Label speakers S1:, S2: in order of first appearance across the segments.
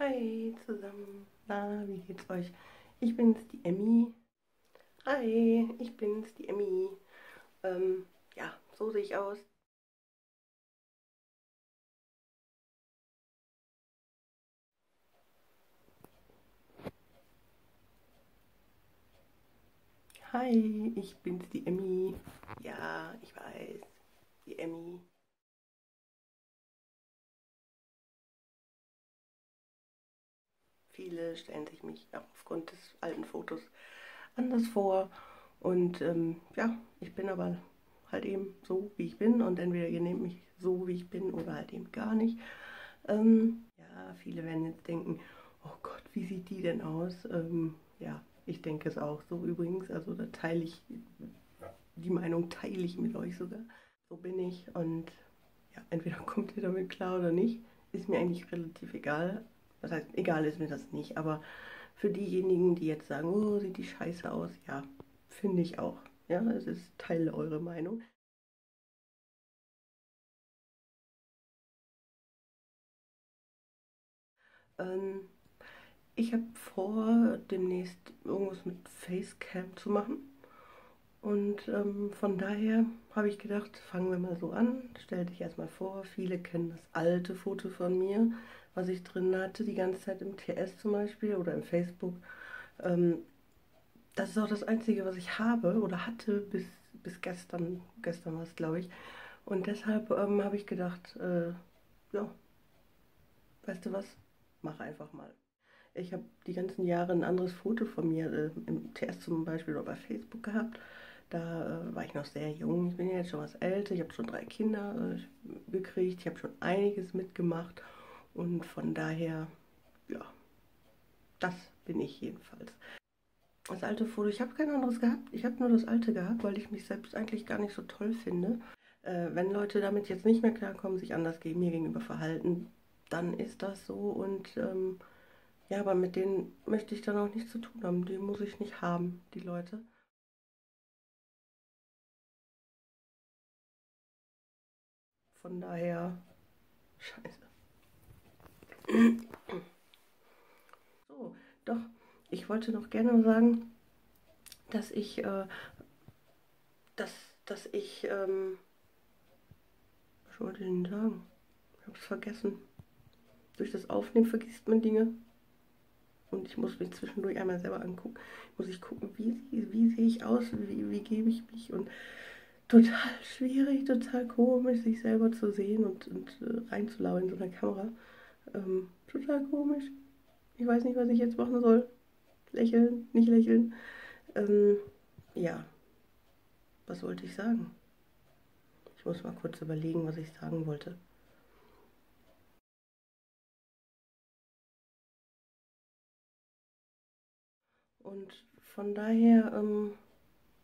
S1: Hi zusammen, na, wie geht's euch? Ich bin's, die Emmy. Hi, ich bin's, die Emmy. Ähm, ja, so sehe ich aus. Hi, ich bin's, die Emmy. Ja, ich weiß, die Emmy. Viele stellen sich mich aufgrund des alten Fotos anders vor. Und ähm, ja, ich bin aber halt eben so, wie ich bin. Und entweder ihr nehmt mich so, wie ich bin, oder halt eben gar nicht. Ähm, ja, viele werden jetzt denken, oh Gott, wie sieht die denn aus? Ähm, ja, ich denke es auch so übrigens. Also da teile ich, die Meinung teile ich mit euch sogar. So bin ich und ja, entweder kommt ihr damit klar oder nicht. Ist mir eigentlich relativ egal. Das heißt, egal ist mir das nicht, aber für diejenigen, die jetzt sagen, oh, sieht die scheiße aus, ja, finde ich auch. Ja, es ist Teil eurer Meinung. Ähm, ich habe vor, demnächst irgendwas mit Facecam zu machen. Und ähm, von daher habe ich gedacht, fangen wir mal so an. Stell dich erstmal vor, viele kennen das alte Foto von mir, was ich drin hatte, die ganze Zeit im TS zum Beispiel oder im Facebook. Ähm, das ist auch das Einzige, was ich habe oder hatte bis, bis gestern. Gestern war es, glaube ich. Und deshalb ähm, habe ich gedacht, äh, ja, weißt du was, mach einfach mal. Ich habe die ganzen Jahre ein anderes Foto von mir äh, im TS zum Beispiel oder bei Facebook gehabt. Da äh, war ich noch sehr jung. Ich bin ja jetzt schon was älter. Ich habe schon drei Kinder äh, gekriegt. Ich habe schon einiges mitgemacht. Und von daher, ja, das bin ich jedenfalls. Das alte Foto, ich habe kein anderes gehabt. Ich habe nur das alte gehabt, weil ich mich selbst eigentlich gar nicht so toll finde. Äh, wenn Leute damit jetzt nicht mehr klarkommen, sich anders mir gegenüber verhalten, dann ist das so. Und ähm, ja, aber mit denen möchte ich dann auch nichts zu tun haben. Die muss ich nicht haben, die Leute. Von daher, scheiße. So, doch, ich wollte noch gerne sagen, dass ich, äh, dass, dass ich, ähm, was wollte ich denn sagen? Ich hab's vergessen. Durch das Aufnehmen vergisst man Dinge. Und ich muss mich zwischendurch einmal selber angucken. Muss ich gucken, wie, wie sehe ich aus, wie, wie gebe ich mich. Und total schwierig, total komisch, sich selber zu sehen und, und äh, in so einer Kamera. Ähm, total komisch. Ich weiß nicht, was ich jetzt machen soll. Lächeln, nicht lächeln. Ähm, ja, was wollte ich sagen? Ich muss mal kurz überlegen, was ich sagen wollte. Und von daher, ähm,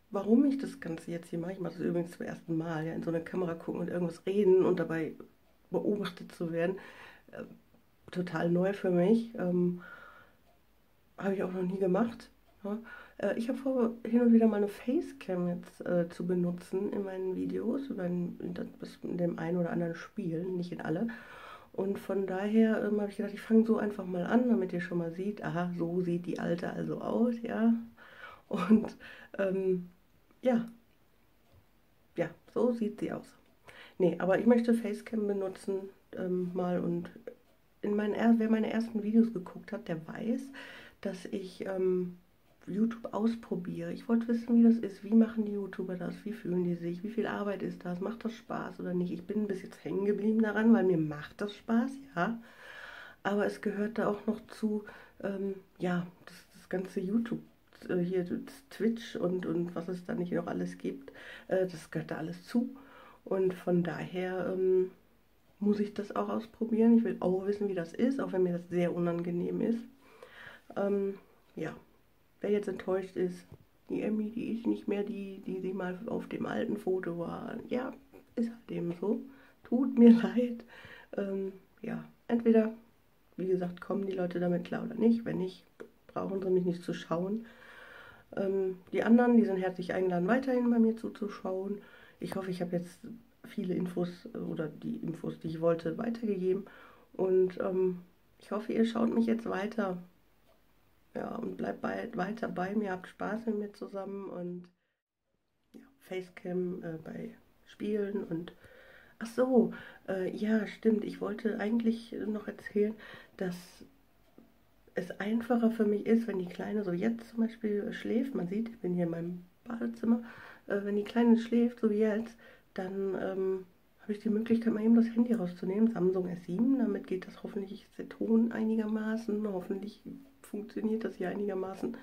S1: warum ich das Ganze jetzt hier mache, ich mache das übrigens zum ersten Mal, ja, in so eine Kamera gucken und irgendwas reden und dabei beobachtet zu werden, äh, total neu für mich. Ähm, Habe ich auch noch nie gemacht. Ja. Äh, ich habe vor, hin und wieder mal eine Facecam jetzt äh, zu benutzen in meinen Videos, in, in dem einen oder anderen Spiel, nicht in alle. Und von daher ähm, habe ich gedacht, ich fange so einfach mal an, damit ihr schon mal seht, aha, so sieht die alte also aus, ja. Und ähm, ja, ja, so sieht sie aus. Nee, aber ich möchte Facecam benutzen ähm, mal und in meinen, wer meine ersten Videos geguckt hat, der weiß, dass ich ähm, YouTube ausprobiere. Ich wollte wissen, wie das ist. Wie machen die YouTuber das? Wie fühlen die sich? Wie viel Arbeit ist das? Macht das Spaß oder nicht? Ich bin bis jetzt hängen geblieben daran, weil mir macht das Spaß, ja. Aber es gehört da auch noch zu, ähm, ja, das, das ganze YouTube hier Twitch und, und was es da nicht noch alles gibt, äh, das gehört da alles zu. Und von daher ähm, muss ich das auch ausprobieren. Ich will auch wissen, wie das ist, auch wenn mir das sehr unangenehm ist. Ähm, ja, wer jetzt enttäuscht ist, die Emmy, die ist nicht mehr die, die sie mal auf dem alten Foto war. Ja, ist halt eben so. Tut mir leid. Ähm, ja, entweder, wie gesagt, kommen die Leute damit klar oder nicht. Wenn nicht, brauchen sie mich nicht zu schauen. Ähm, die anderen, die sind herzlich eingeladen, weiterhin bei mir zuzuschauen. Ich hoffe, ich habe jetzt viele Infos äh, oder die Infos, die ich wollte, weitergegeben. Und ähm, ich hoffe, ihr schaut mich jetzt weiter. Ja, und bleibt bei, weiter bei mir, habt Spaß mit mir zusammen und ja, Facecam äh, bei Spielen und ach so, äh, ja, stimmt, ich wollte eigentlich noch erzählen, dass es einfacher für mich ist, wenn die Kleine so jetzt zum Beispiel schläft, man sieht, ich bin hier in meinem Badezimmer, äh, wenn die Kleine schläft, so wie jetzt, dann ähm, habe ich die Möglichkeit, mal eben das Handy rauszunehmen, Samsung S7, damit geht das hoffentlich. Der Ton einigermaßen, hoffentlich funktioniert das hier einigermaßen.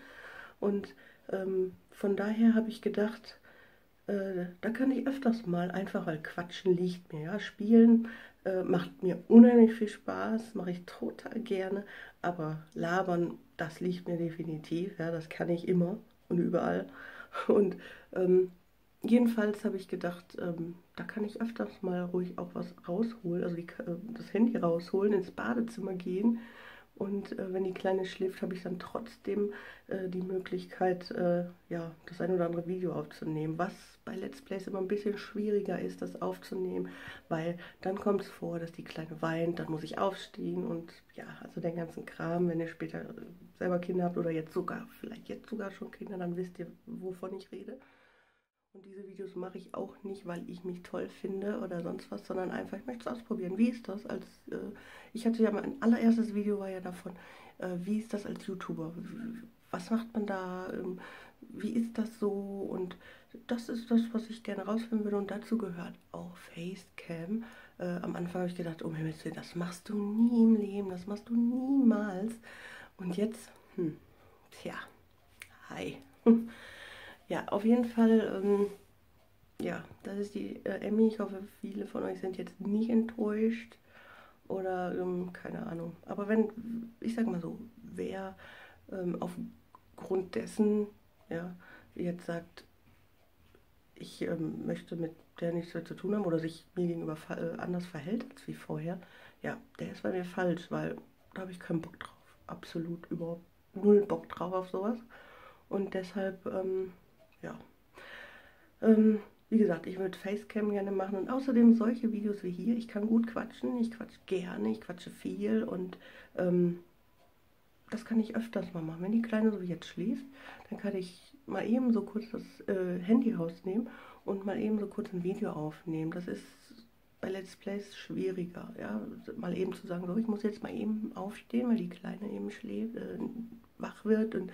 S1: Und ähm, von daher habe ich gedacht, äh, da kann ich öfters mal einfach, weil Quatschen liegt mir, ja, spielen äh, macht mir unheimlich viel Spaß, mache ich total gerne, aber labern, das liegt mir definitiv, ja, das kann ich immer und überall. Und ähm, jedenfalls habe ich gedacht, ähm, da kann ich öfters mal ruhig auch was rausholen, also die, äh, das Handy rausholen, ins Badezimmer gehen. Und äh, wenn die Kleine schläft, habe ich dann trotzdem äh, die Möglichkeit, äh, ja, das ein oder andere Video aufzunehmen. Was bei Let's Plays immer ein bisschen schwieriger ist, das aufzunehmen, weil dann kommt es vor, dass die Kleine weint, dann muss ich aufstehen und ja, also den ganzen Kram, wenn ihr später selber Kinder habt oder jetzt sogar, vielleicht jetzt sogar schon Kinder, dann wisst ihr, wovon ich rede. Und diese Videos mache ich auch nicht, weil ich mich toll finde oder sonst was, sondern einfach, ich möchte es ausprobieren. Wie ist das als, äh, ich hatte ja mein allererstes Video war ja davon, äh, wie ist das als YouTuber? Was macht man da? Ähm, wie ist das so? Und das ist das, was ich gerne rausfinden würde. Und dazu gehört auch Facecam. Äh, am Anfang habe ich gedacht, oh Himmels Willen, das machst du nie im Leben, das machst du niemals. Und jetzt, hm, tja, hi. Ja, auf jeden Fall, ähm, ja, das ist die äh, Emmy. Ich hoffe, viele von euch sind jetzt nicht enttäuscht oder ähm, keine Ahnung. Aber wenn, ich sag mal so, wer ähm, aufgrund dessen, ja, jetzt sagt, ich ähm, möchte mit der nichts mehr zu tun haben oder sich mir gegenüber äh, anders verhält als wie vorher, ja, der ist bei mir falsch, weil da habe ich keinen Bock drauf. Absolut überhaupt null Bock drauf auf sowas. Und deshalb, ähm, ja. Ähm, wie gesagt, ich würde Facecam gerne machen und außerdem solche Videos wie hier. Ich kann gut quatschen, ich quatsche gerne, ich quatsche viel und ähm, das kann ich öfters mal machen. Wenn die Kleine so wie jetzt schläft, dann kann ich mal eben so kurz das äh, Handy rausnehmen und mal eben so kurz ein Video aufnehmen. Das ist bei Let's Plays schwieriger, ja, mal eben zu sagen, so, ich muss jetzt mal eben aufstehen, weil die Kleine eben schläft, äh, wach wird und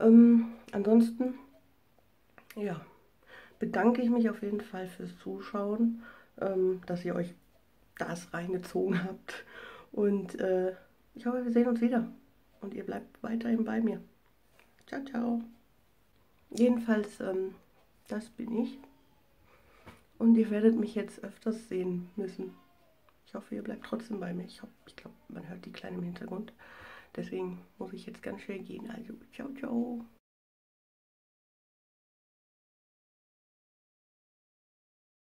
S1: Ähm, ansonsten, ja, bedanke ich mich auf jeden Fall fürs Zuschauen, ähm, dass ihr euch das reingezogen habt. Und äh, ich hoffe, wir sehen uns wieder. Und ihr bleibt weiterhin bei mir. Ciao, ciao. Jedenfalls, ähm, das bin ich. Und ihr werdet mich jetzt öfters sehen müssen. Ich hoffe, ihr bleibt trotzdem bei mir. Ich, ich glaube, man hört die Kleine im Hintergrund. Deswegen muss ich jetzt ganz schnell gehen. Also, ciao, ciao.